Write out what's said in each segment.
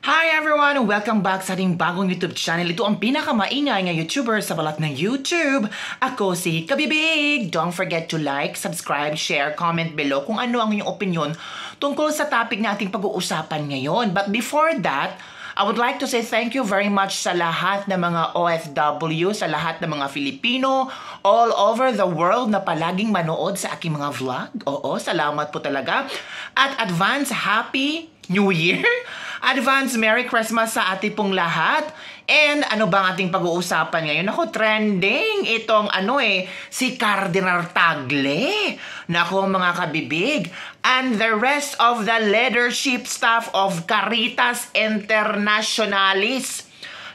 Hi everyone! Welcome back sa ating bagong YouTube channel. Ito ang pinakamaingay nga YouTuber sa balat ng YouTube. Ako si Kabibig! Don't forget to like, subscribe, share, comment below kung ano ang inyong opinion tungkol sa topic na ating pag-uusapan ngayon. But before that, I would like to say thank you very much sa lahat ng mga OFW, sa lahat ng mga Filipino all over the world na palaging manood sa aking mga vlog. Oo, salamat po talaga. At advance happy New Year! Advance Merry Christmas sa ating pong lahat. And ano bang ating pag-uusapan ngayon? Ako, trending itong ano eh, si Cardinal Tagle. Nako mga kabibig. And the rest of the leadership staff of Caritas Internationalis.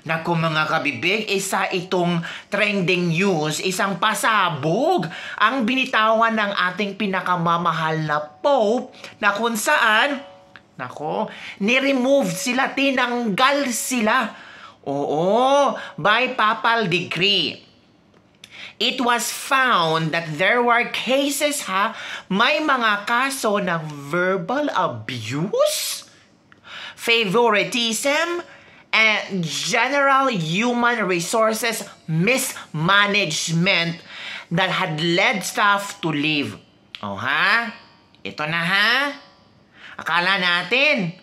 Naku mga kabibig, isa itong trending news, isang pasabog ang binitawan ng ating pinakamamahal na Pope na kung saan Nako, ni-remove sila, tinanggal sila. Oo, by papal decree. It was found that there were cases ha, may mga kaso ng verbal abuse, favoritism, and general human resources mismanagement that had led staff to leave. Oh ha? Ito na ha? Akala natin,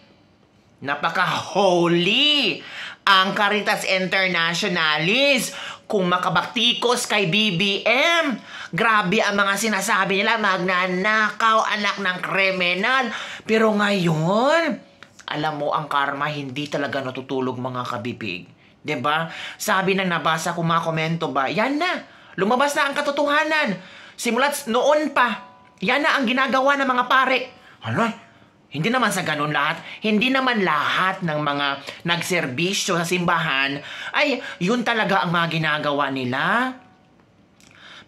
napaka-holy ang Caritas Internationalis kung makabaktikos kay BBM. Grabe ang mga sinasabi nila, magnanakaw, anak ng kriminal. Pero ngayon, alam mo, ang karma hindi talaga natutulog mga kabibig. ba? Sabi ng nabasa ko mga komento ba, yan na, lumabas na ang katotohanan. Simulat noon pa, yan na ang ginagawa ng mga pare. Ano? Hindi naman sa ganun lahat. Hindi naman lahat ng mga nagserbisyo sa simbahan ay yun talaga ang mga ginagawa nila.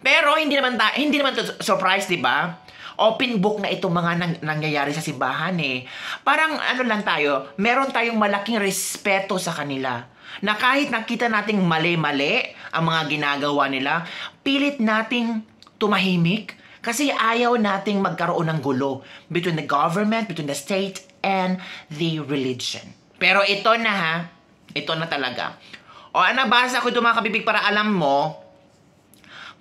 Pero hindi naman ta hindi naman to surprise, 'di ba? Open book na itong mga nang, nangyayari sa simbahan eh. Parang ano lang tayo, meron tayong malaking respeto sa kanila. Na kahit nakita nating mali-mali ang mga ginagawa nila, pilit nating tumahimik kasi ayaw nating magkaroon ng gulo between the government, between the state, and the religion. Pero ito na ha, ito na talaga. O anabasa ko ito mga kabibig para alam mo,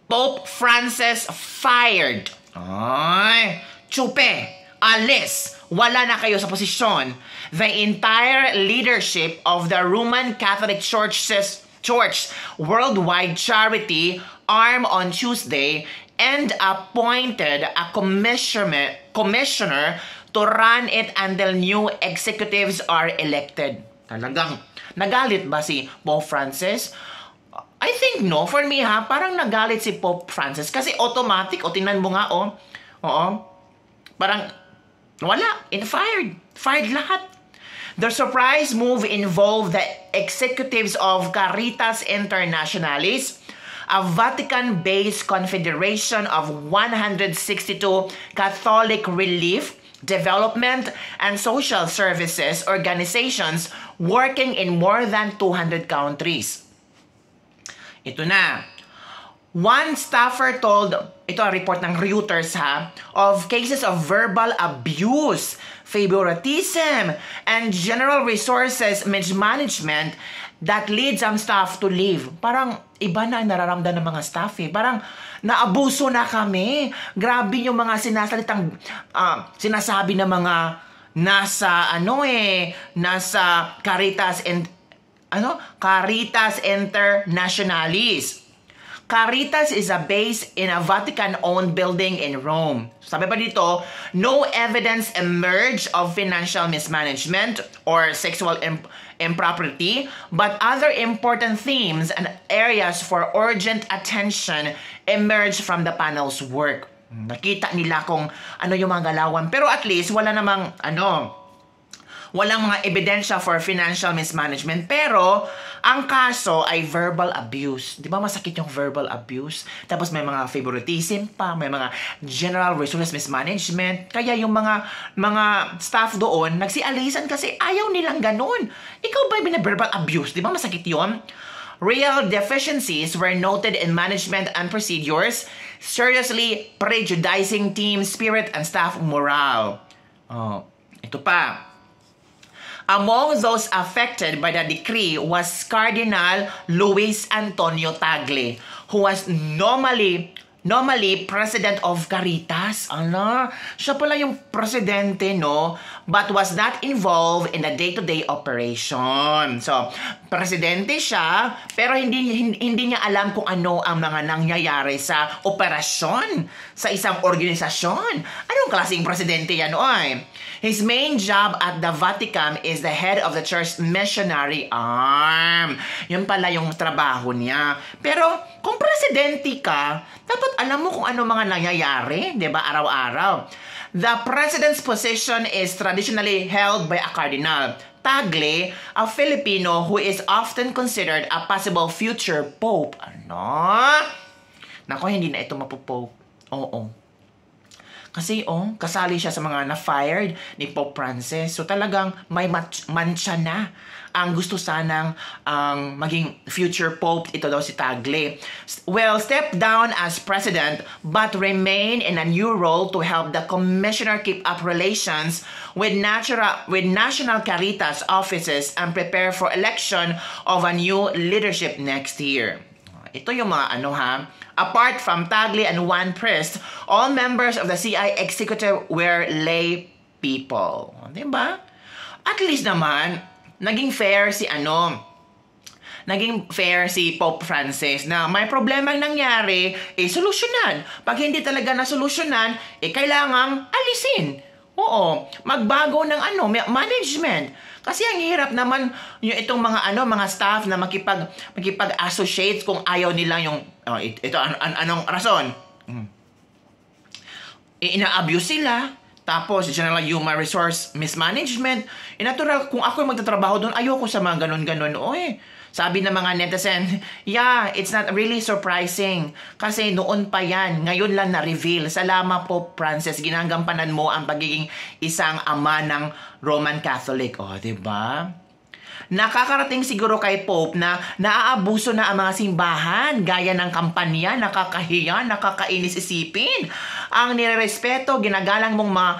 Pope Francis fired. Ay, chupe, alis, wala na kayo sa posisyon. The entire leadership of the Roman Catholic Church's Church Worldwide Charity arm on Tuesday and appointed a commissioner, commissioner to run it until new executives are elected. Talagang nagalit ba si Pope Francis? I think no. For me ha, parang nagalit si Pope Francis kasi automatic, o tingnan mo nga oh. Oo. Parang wala, in fired. Fired lahat. The surprise move involved the executives of Caritas Internationalis, a Vatican-based confederation of 162 Catholic relief, development, and social services organizations working in more than 200 countries. Ito na. One staffer told, ito ang report ng Reuters ha, of cases of verbal abuse, favoritism, and general resources mismanagement that leads some staff to leave. Parang iba na ang nararamdaman ng mga staff eh. Parang naabuso na kami. Grabe yung mga sinasalitang, uh, sinasabi ng mga nasa ano eh, nasa Caritas and ano? Caritas Internationalis. Caritas is a base in a Vatican-owned building in Rome. Sabi pa dito, no evidence emerged of financial mismanagement or sexual imp- impropriety, but other important themes and areas for urgent attention emerged from the panel's work. Nakita nila kung ano yung mga galawan. Pero at least, wala namang, ano, walang mga ebidensya for financial mismanagement. Pero, ang kaso ay verbal abuse. Di ba masakit yung verbal abuse? Tapos may mga favoritism pa, may mga general resource mismanagement. Kaya yung mga mga staff doon, nagsialisan kasi ayaw nilang ganun. Ikaw ba yung verbal abuse? Di ba masakit yun? Real deficiencies were noted in management and procedures, seriously prejudicing team spirit and staff morale. Oh, ito pa Among those affected by the decree was Cardinal Luis Antonio Tagle, who was normally normally president of Caritas. Ano? Siya pala yung presidente, no? But was not involved in the day-to-day operation. So, presidente siya, pero hindi, hindi, niya alam kung ano ang mga nangyayari sa operasyon sa isang organisasyon. Anong klaseng presidente yan, oy? His main job at the Vatican is the head of the church missionary arm. Yun pala yung trabaho niya. Pero kung presidente ka, dapat alam mo kung ano mga nangyayari, 'di ba, araw-araw. The president's position is traditionally held by a cardinal. Tagle, a Filipino who is often considered a possible future pope. Ano? Nako, hindi na ito mapopope. Oo. Kasi oh, kasali siya sa mga na-fired ni Pope Francis. So talagang may mat- mancha na ang gusto sanang ang um, maging future pope ito daw si Tagle. Well, step down as president but remain in a new role to help the commissioner keep up relations with natural with national caritas offices and prepare for election of a new leadership next year. Ito yung mga ano ha. Apart from Tagle and one priest, all members of the CI executive were lay people. Diba? At least naman, naging fair si ano, naging fair si Pope Francis na may problema nangyari, eh solusyonan. Pag hindi talaga na solusyonan, eh kailangang alisin. Oo, magbago ng ano, management. Kasi ang hirap naman yung itong mga ano, mga staff na makipag makipag-associate kung ayaw nila yung oh, ito, an, an, anong rason? Hmm. Ina-abuse sila. Tapos, general human resource mismanagement. E natural, kung ako yung magtatrabaho doon, ayoko sa mga ganun-ganun. Oy, sabi ng mga netizen, yeah, it's not really surprising. Kasi noon pa yan, ngayon lang na-reveal. Salamat po, Francis. Ginagampanan mo ang pagiging isang ama ng Roman Catholic. O, oh, di ba? Nakakarating siguro kay Pope na naaabuso na ang mga simbahan gaya ng kampanya, nakakahiya, nakakainis isipin. Ang nirerespeto, ginagalang mong mga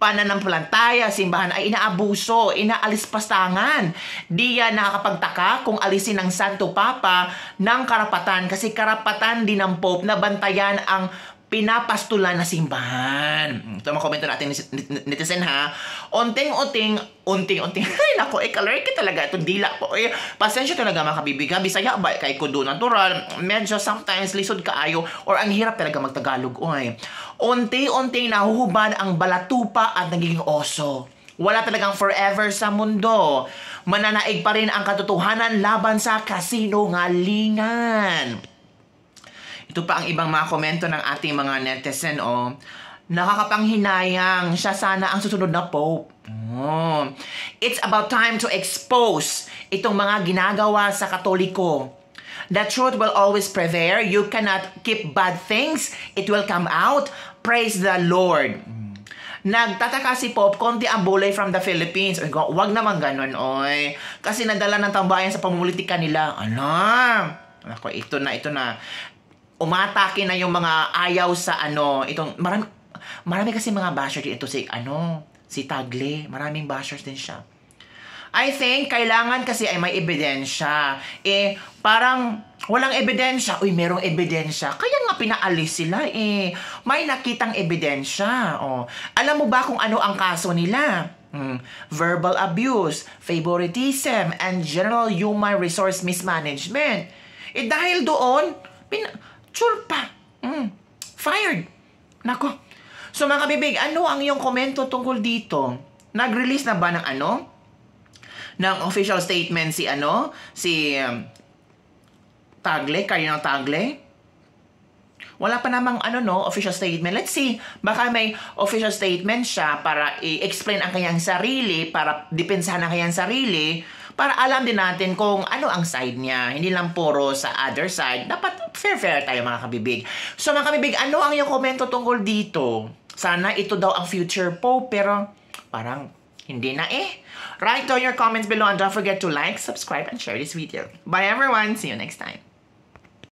pananampalataya, simbahan ay inaabuso, inaalis pastangan. Di yan nakakapagtaka kung alisin ng Santo Papa ng karapatan kasi karapatan din ng Pope na bantayan ang pinapastulan na simbahan. Ito mga komento natin netizen ha. Unting-unting, unting-unting. Ay nako, eh kalerki talaga. Ito dila po. Eh, pasensya talaga mga kabibiga. Bisaya ba kay kudo natural. Medyo sometimes lisod kaayo or ang hirap talaga magtagalog. Oy. Unti-unting nahuhubad ang balatupa at nagiging oso. Wala talagang forever sa mundo. Mananaig pa rin ang katotohanan laban sa kasinungalingan. Ito pa ang ibang mga komento ng ating mga netizen, oh. Nakakapanghinayang siya sana ang susunod na Pope. Oh. It's about time to expose itong mga ginagawa sa Katoliko. The truth will always prevail. You cannot keep bad things. It will come out. Praise the Lord. Nagtataka si Pope, konti ang bulay from the Philippines. Oy, wag naman ganun, oy. Kasi nadala ng tambayan sa pamumulitika nila. Ano? Ako, ito na, ito na umatake na yung mga ayaw sa ano, itong marami marami kasi mga bashers ito si ano, si Tagle, maraming bashers din siya. I think kailangan kasi ay may ebidensya. Eh, parang walang ebidensya. Uy, merong ebidensya. Kaya nga pinaalis sila eh. May nakitang ebidensya. Oh. Alam mo ba kung ano ang kaso nila? Hmm. Verbal abuse, favoritism, and general human resource mismanagement. Eh dahil doon, pin- Churpa. Mm. Fired. Nako. So mga kabibig, ano ang iyong komento tungkol dito? Nag-release na ba ng ano? Ng official statement si ano? Si um, Tagle, Cardinal Tagle? Wala pa namang ano no, official statement. Let's see, baka may official statement siya para i-explain ang kanyang sarili, para depensahan ang kanyang sarili para alam din natin kung ano ang side niya. Hindi lang puro sa other side. Dapat fair-fair tayo mga kabibig. So mga kabibig, ano ang iyong komento tungkol dito? Sana ito daw ang future Pope, pero parang hindi na eh. Write down your comments below and don't forget to like, subscribe, and share this video. Bye everyone! See you next time.